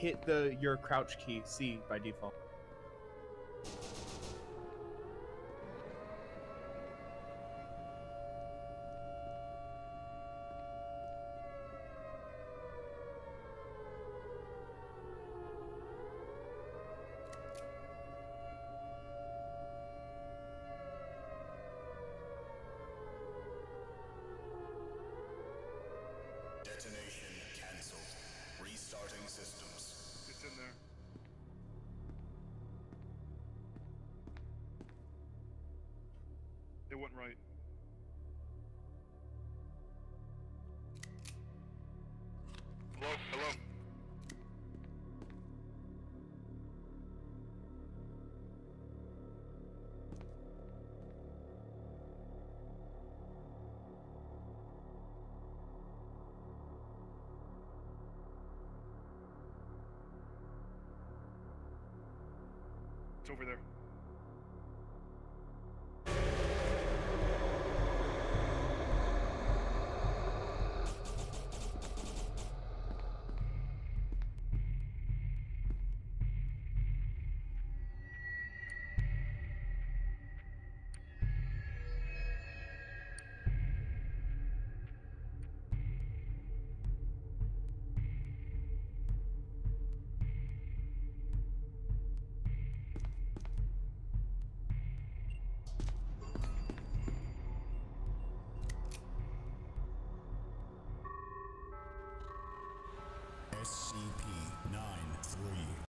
hit the your crouch key C by default. Detonation cancelled. Restarting systems. It went right. Hello? Hello? It's over there. mercy.